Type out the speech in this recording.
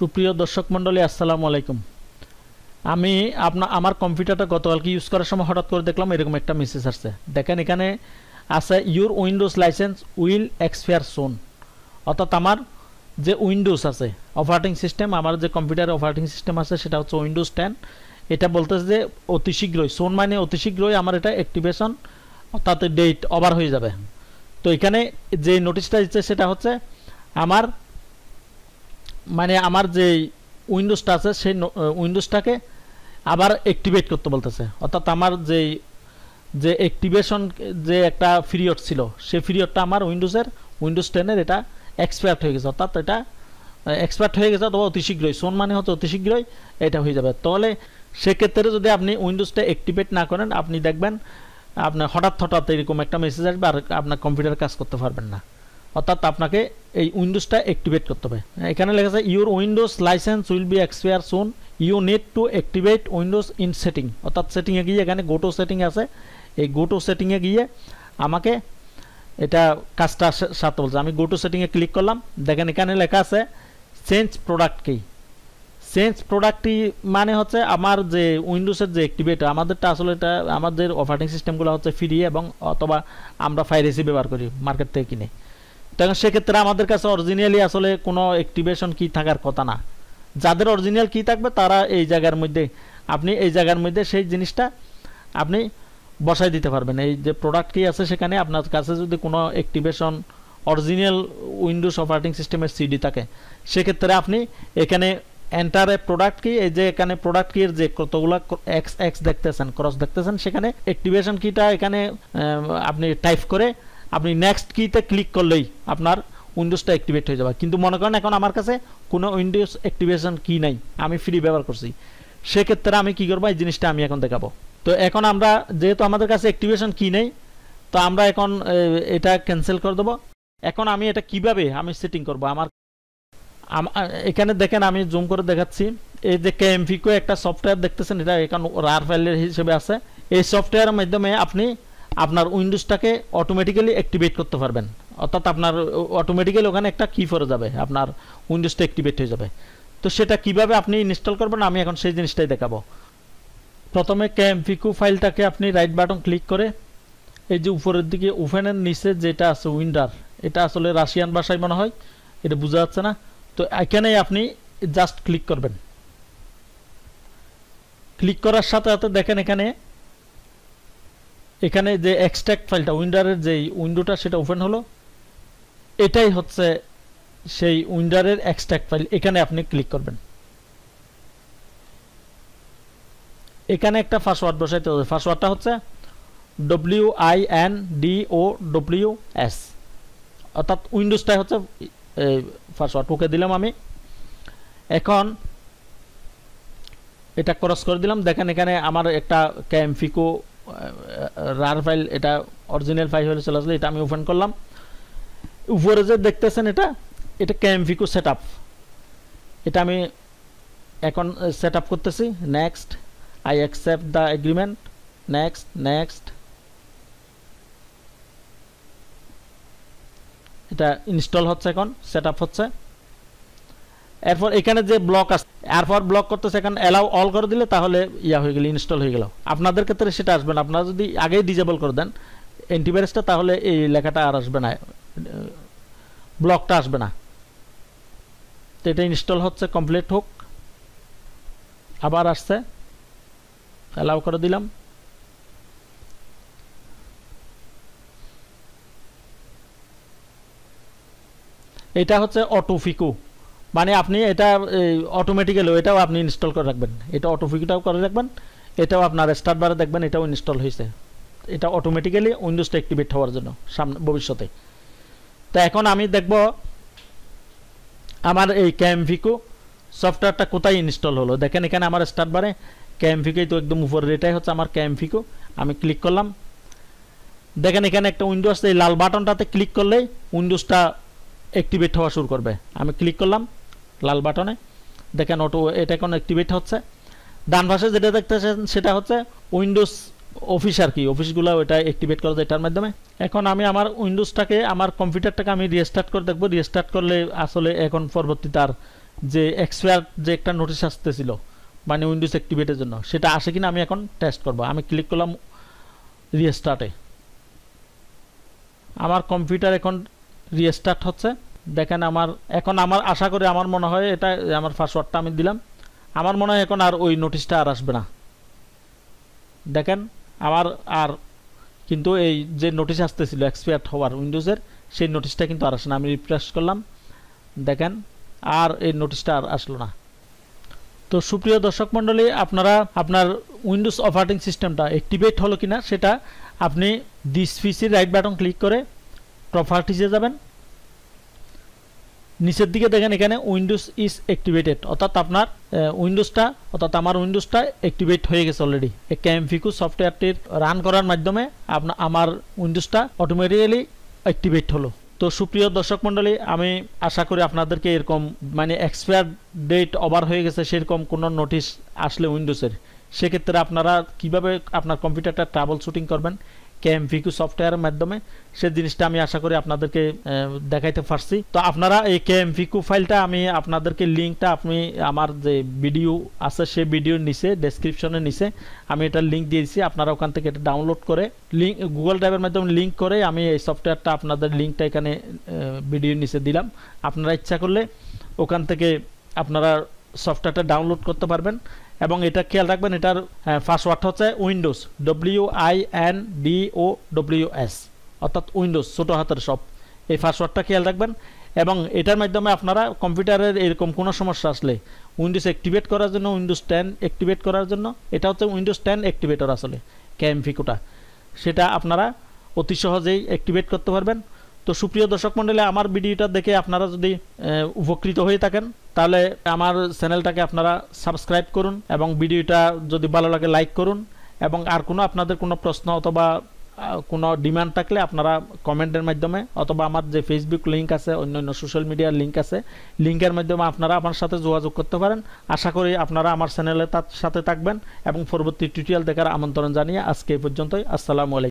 সুপ্রিয় দর্শক মণ্ডলী, আসসালামু আলাইকুম। আমি আপনার আমার কম্পিউটারটা গতকালকে ইউজ করার সময় হঠাৎ করে দেখলাম এরকম একটা মেসেজ আসছে। দেখেন এখানে আছে your Windows license will expire soon অর্থাৎ আমার যে উইন্ডোজ আছে অপারেটিং সিস্টেম আমার যে কম্পিউটার অপারেটিং সিস্টেম আছে, সেটা হচ্ছে উইন্ডোজ টেন এটা বলতেছে যে অতি শীঘ্রই সোন মানে অতি শীঘ্রই আমার এটা অ্যাক্টিভেশন অর্থাৎ ডেট ওভার হয়ে যাবে। তো এখানে যে নোটিশটা দিচ্ছে, সেটা হচ্ছে আমার মানে আমার যে উইন্ডোজটা আছে, সেই উইন্ডোজটাকে আবার অ্যাক্টিভেট করতে বলতেছে। অর্থাৎ আমার যে যে অ্যাক্টিভেশন যে একটা পিরিয়ড ছিল, সেই পিরিয়ডটা আমার উইন্ডোজের উইন্ডোজ টেনের এটা এক্সপায়ার্ট হয়ে গেছে। অর্থাৎ এটা এক্সপায়ার্ট হয়ে গেছে অথবা অতি শীঘ্রই, সোন মানে হচ্ছে অতি শীঘ্রই এটা হয়ে যাবে। তাহলে সেক্ষেত্রে যদি আপনি উইন্ডোজটা অ্যাক্টিভেট না করেন, আপনি দেখবেন, আপনার হঠাৎ হঠাৎ এরকম একটা মেসেজ আসবে আর আপনার কম্পিউটার কাজ করতে পারবেন না। অর্থাৎ আপনাকে এই উইন্ডোজটা অ্যাক্টিভেট করতে হবে। এখানে লেখা আছে your Windows license will be expire soon you need to activate Windows in setting অর্থাৎ সেটিংয়ে গিয়ে এখানে গোটো সেটিং আছে। এই গোটো সেটিংয়ে গিয়ে আমাকে এটা কাজটা সাথে বলছে। আমি গোটো সেটিংয়ে ক্লিক করলাম। দেখেন এখানে লেখা আছে চেঞ্জ প্রোডাক্ট কি চেঞ্জ প্রোডাক্টটি মানে হচ্ছে আমার যে উইন্ডোজের যে অ্যাক্টিভেট আমাদেরটা আসলে এটা, আমাদের অপারেটিং সিস্টেমগুলো হচ্ছে ফ্রি এবং অথবা আমরা ফাইরেসি ব্যবহার করি মার্কেট থেকে কিনে। তখন সেক্ষেত্রে আমাদের কাছে অরিজিনালি আসলে কোনো অ্যাক্টিভেশন কি থাকার কথা না। যাদের অরিজিনাল কি থাকবে, তারা এই জায়গার মধ্যে, আপনি এই জায়গার মধ্যে সেই জিনিসটা আপনি বসাই দিতে পারবেন। এই যে প্রোডাক্ট কি আছে সেখানে আপনার কাছে যদি কোনো অ্যাক্টিভেশন অরিজিনাল উইন্ডোজ অপারেটিং সিস্টেমের সিডি থাকে, সেক্ষেত্রে আপনি এখানে এন্টার প্রোডাক্ট কি এই যে এখানে প্রোডাক্ট কি এর যে কতগুলো এক্স এক্স দেখতেছেন ক্রস দেখতেছেন, সেখানে অ্যাক্টিভেশন কিটা এখানে আপনি টাইপ করে আপনি নেক্সট কিতে ক্লিক করলেই আপনার উইন্ডোজটা অ্যাক্টিভেট হয়ে যাবে। কিন্তু মনে করেন এখন আমার কাছে কোনো উইন্ডোজ অ্যাক্টিভেশন কি নাই, আমি ফ্রি ব্যবহার করছি। সেক্ষেত্রে আমি কি করব? এই জিনিসটা আমি এখন দেখাবো। তো এখন আমরা, যেহেতু আমাদের কাছে অ্যাক্টিভেশন কি নেই, তো আমরা এখন এটা ক্যান্সেল করে দেবো। এখন আমি এটা কীভাবে আমি সেটিং করব? আমার এখানে দেখেন আমি জুম করে দেখাচ্ছি। এই যে কেএমফিকো একটা সফটওয়্যার দেখতেছেন, এটা এখন রার ফাইলের হিসেবে আছে। এই সফটওয়্যারের মাধ্যমে আপনি আপনার উইন্ডোজটাকে অটোমেটিক্যালি অ্যাক্টিভেট করতে পারবেন। অর্থাৎ আপনার অটোমেটিক্যালি ওখানে একটা কি ফরে যাবে, আপনার উইন্ডোজটা অ্যাক্টিভেট হয়ে যাবে। তো সেটা কীভাবে আপনি ইনস্টল করবেন, আমি এখন সেই জিনিসটাই দেখাবো। প্রথমে কেএমফিকু ফাইলটাকে আপনি রাইট বাটন ক্লিক করে, এই যে উপরের দিকে ওভেনের নিচে যেটা আছে উইন্ডার এটা আসলে রাশিয়ান ভাষায় মনে হয়, এটা বোঝা যাচ্ছে না। তো এখানেই আপনি জাস্ট ক্লিক করবেন। ক্লিক করার সাথে সাথে দেখেন এখানে এখানে যে এক্সট্রাক্ট ফাইলটা, উইন্ডারের যে উইন্ডোটা সেটা ওপেন হলো, এটাই হচ্ছে সেই উইন্ডারের এক্সট্রাক্ট ফাইল। এখানে আপনি ক্লিক করবেন। এখানে একটা পাসওয়ার্ড বসাইতে হবে। পাসওয়ার্ডটা হচ্ছে W I N D O W S অর্থাৎ উইন্ডোজটাই হচ্ছে পাসওয়ার্ড ওকে দিলাম আমি। এখন এটা ক্রস করে দিলাম। দেখেন এখানে আমার একটা ক্যামফিকো রার ফাইল, এটা অরিজিনাল ফাইল হলে চলে আসলে, এটা আমি ওপেন করলাম। উপরে যে দেখতেছেন এটা এটা ক্যামফিকো সেট এটা আমি এখন সেট আপ করতেছি। Next I accept the agreement next next এটা ইনস্টল হচ্ছে এখন সেট হচ্ছে। এরপর এখানে যে ব্লক আছে, এরপর ব্লক করতেছে এখানে অ্যালাউ অল করে দিলে তাহলে ইয়া হয়ে গেল ইনস্টল হয়ে গেল। আপনাদের ক্ষেত্রে সেটা আসবে না, আপনারা যদি আগেই ডিজেবল করে দেন অ্যান্টিভাইরাসটা তাহলে এই লেখাটা আর আসবে না ব্লকটা আসবে না। তো এটা ইনস্টল হচ্ছে কমপ্লিট হোক। আবার আসছে অ্যালাউ করে দিলাম। এটা হচ্ছে অটোফিকু। মানে আপনি এটা অটোমেটিক্যালি এটাও আপনি ইনস্টল করে রাখবেন। এটা অটোফিকুটাও করে রাখবেন, এটাও আপনার স্টার্ট বারে দেখবেন, এটাও ইনস্টল হয়েছে এটা অটোমেটিক্যালি উইন্ডোজটা অ্যাক্টিভেট হওয়ার জন্য, সামনে, ভবিষ্যতে। তো এখন আমি দেখব, আমার এই ক্যামফিকু সফটওয়্যারটা কোথায় ইনস্টল হলো। দেখেন এখানে আমার স্টার্ট বারে ক্যামফিকুই তো একদম উপরের, এটাই হচ্ছে আমার ক্যামফিকু আমি ক্লিক করলাম। দেখেন এখানে একটা উইন্ডোজ এই লাল বাটনটাতে ক্লিক করলেই উইন্ডোজটা অ্যাক্টিভেট হওয়া শুরু করবে। আমি ক্লিক করলাম। লাল বাটনে। দেখেন অটো এটা এখন অ্যাক্টিভেট হচ্ছে। ডান পাশে যেটা দেখতেছেন, সেটা হচ্ছে উইন্ডোজ অফিস আর কি। অফিসগুলো ওটা অ্যাক্টিভেট করা যায় এটার মাধ্যমে। এখন আমি আমার উইন্ডোজটাকে আমার কম্পিউটারটাকে আমি রিস্টার্ট করে দেখব। রিস্টার্ট করলে আসলে এখন পরবর্তীতে আর যে এক্সপায়ার যে একটা নোটিশ আসতেছিল মানে উইন্ডোজ অ্যাক্টিভেটের জন্য, সেটা আসে কিনা আমি এখন টেস্ট করব। আমি ক্লিক করলাম রিস্টার্টে আমার কম্পিউটার এখন রিস্টার্ট হচ্ছে। দেখেন আমার, এখন আমার আশা করি আমার মনে হয় এটা আমার পাসওয়ার্ডটা আমি দিলাম। আমার মনে হয় এখন আর ওই নোটিশটা আর আসবে না। দেখেন, আমার আর কিন্তু এই যে নোটিশ আসতেছিল এক্সপায়ার হওয়ার উইন্ডোজের সেই নোটিশটা কিন্তু আর আসে না। আমি রিফ্রেশ করলাম। দেখেন, আর এই নোটিশটা আর আসলো না। তো সুপ্রিয় দর্শক মণ্ডলী, আপনারা, আপনার উইন্ডোজ অপারেটিং সিস্টেমটা অ্যাক্টিভেট হলো কিনা, সেটা আপনি দিস পিসির রাইট বাটন ক্লিক করে প্রপার্টিসে যাবেন। নিচের দিকে দেখেন এখানে উইন্ডোজ ইজ অ্যাক্টিভেটেড অর্থাৎ আপনার উইন্ডোজটা অর্থাৎ আমার উইন্ডোজটা অ্যাক্টিভেট হয়ে গেছে অলরেডি ক্যামফিকু সফটওয়্যারটির রান করার মাধ্যমে আপনার আমার উইন্ডোজটা অটোমেটিক্যালি অ্যাক্টিভেট হলো। তো সুপ্রিয় দর্শক মণ্ডলী, আমি আশা করি আপনাদেরকে এরকম মানে এক্সপায়ার ডেট ওভার হয়ে গেছে, সেরকম কোনো নোটিশ আসলে উইন্ডোজের সেক্ষেত্রে আপনারা কীভাবে আপনার কম্পিউটারটা ট্রাবল শুটিং করবেন কেএমভিকিউ সফটওয়্যারের মাধ্যমে সে জিনিসটা আমি আশা করি আপনাদেরকে দেখাইতে পারছি। তো আপনারা এই কেএমভিকিউ ফাইলটা আমি আপনাদেরকে লিঙ্কটা আপনি আমার যে ভিডিও আছে সে ভিডিওর নিচে ডেসক্রিপশনের নিচে, আমি এটা লিঙ্ক দিয়েছি আপনারা ওখান থেকে এটা ডাউনলোড করে লিঙ্ক গুগল ড্রাইভের মাধ্যমে লিঙ্ক করে আমি এই সফটওয়্যারটা আপনাদের লিঙ্কটা এখানে ভিডিওর নিচে দিলাম। আপনারা ইচ্ছা করলে ওখান থেকে আপনারা সফটওয়্যারটা ডাউনলোড করতে পারবেন। এবং এটা খেয়াল রাখবেন, এটার পাসওয়ার্ড হচ্ছে Windows W I N D O W S অর্থাৎ উইন্ডোজ ছোটো হাতের সব। এই পাসওয়ার্ডটা খেয়াল রাখবেন এবং এটার মাধ্যমে আপনারা কম্পিউটারের এরকম কোনো সমস্যা আসলে উইন্ডোজ অ্যাক্টিভেট করার জন্য উইন্ডোজ টেন অ্যাক্টিভেট করার জন্য, এটা হচ্ছে উইন্ডোজ টেন অ্যাক্টিভেটর আসলে ক্যামফিকোটা সেটা আপনারা অতি সহজেই অ্যাক্টিভেট করতে পারবেন। তো সুপ্রিয় দর্শক মণ্ডলী, আমার ভিডিওটা দেখে আপনারা যদি উপকৃত হয়ে থাকেন, তাহলে আমার চ্যানেলটাকে আপনারা সাবস্ক্রাইব করুন এবং ভিডিওটা যদি ভালো লাগে, লাইক করুন এবং আর কোনো আপনাদের কোনো প্রশ্ন অথবা কোনো ডিমান্ড থাকলে আপনারা কমেন্টের মাধ্যমে অথবা আমার যে ফেসবুক লিঙ্ক আছে, অন্যান্য সোশ্যাল মিডিয়ার লিঙ্ক আছে লিঙ্কের মাধ্যমে আপনারা আমার সাথে যোগাযোগ করতে পারেন। আশা করি আপনারা আমার চ্যানেলে তার সাথে থাকবেন এবং পরবর্তী টিউটোরিয়াল দেখার আমন্ত্রণ জানিয়ে আজকে এই পর্যন্তই। আসসালামু আলাইকুম।